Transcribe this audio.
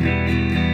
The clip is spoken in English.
Música